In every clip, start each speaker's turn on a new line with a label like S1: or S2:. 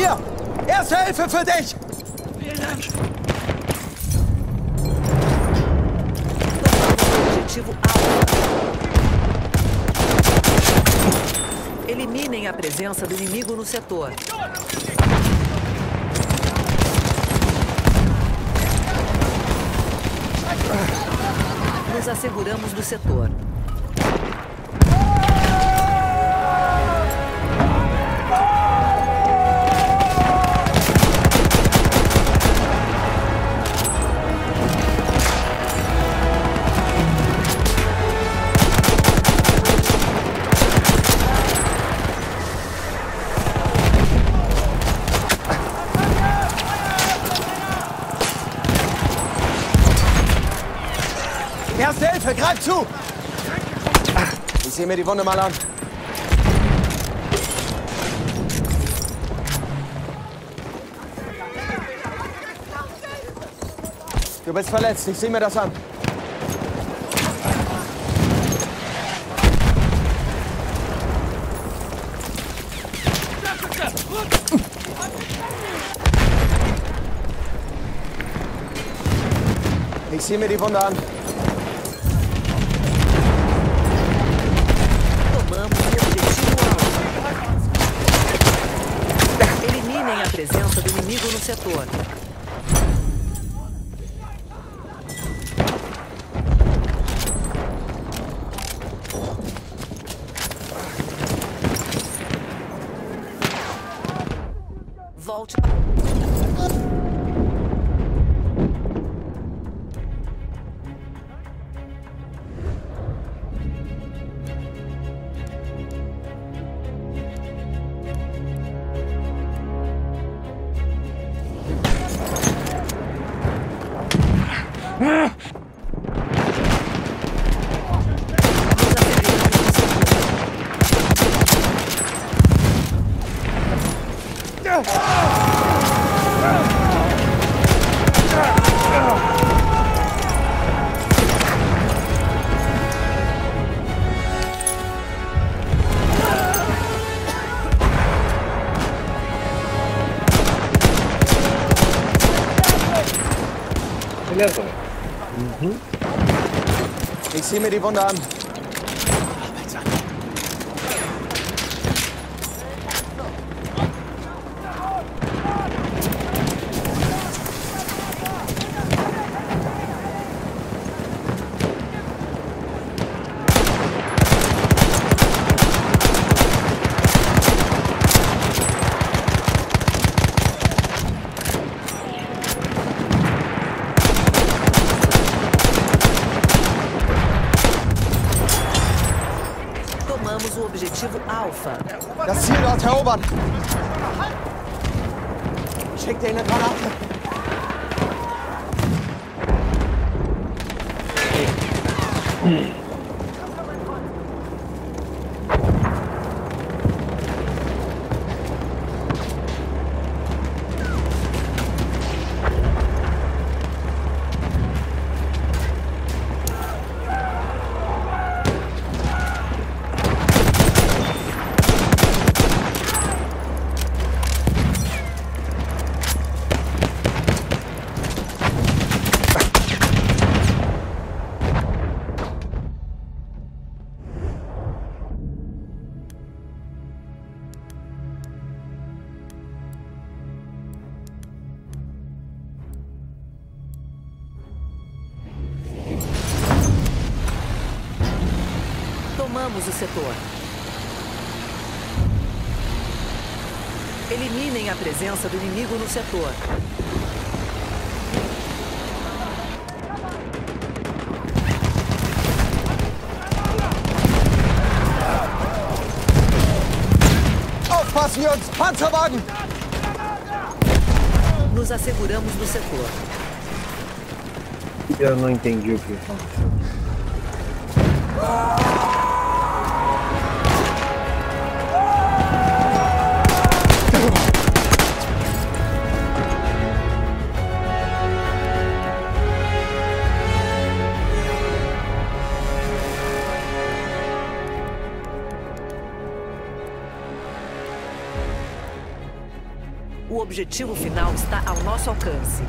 S1: Hier! Erste Hilfe für dich!
S2: Vielen Dank.
S3: Objetivo. Eliminem a presença do inimigo no setor. Nos asseguramos do setor.
S1: Erste Hilfe, greif zu! Ich sehe mir die Wunde mal an. Du bist verletzt, ich sehe mir das an. Ich sehe mir die Wunde an.
S3: Gracias.
S4: Beleza.
S1: Ich sehe mir die Wunde an.
S3: Tomamos o objetivo Alfa.
S1: Das Ziel dort erobern. Schick dir eine Granate.
S3: O setor. Eliminem a presença do inimigo no setor.
S1: Aufpassen, Jungs! Panzerwagen!
S3: Nos asseguramos do setor.
S4: Eu não entendi o que aconteceu.
S3: O objetivo final está ao nosso alcance.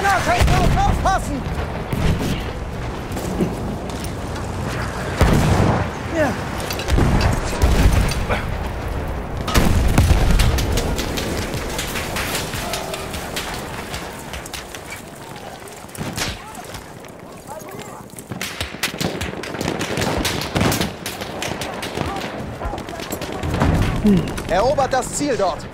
S1: Granate, aufpassen! Ja. Erobert das Ziel dort!